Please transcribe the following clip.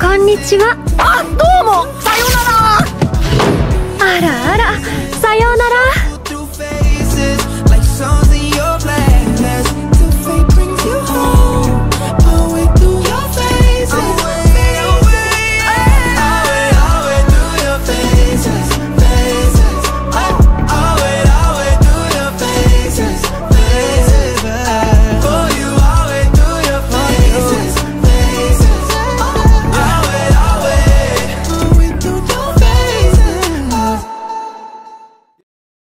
こんにちは。あどうも。さようなら。あらあら。さようなら。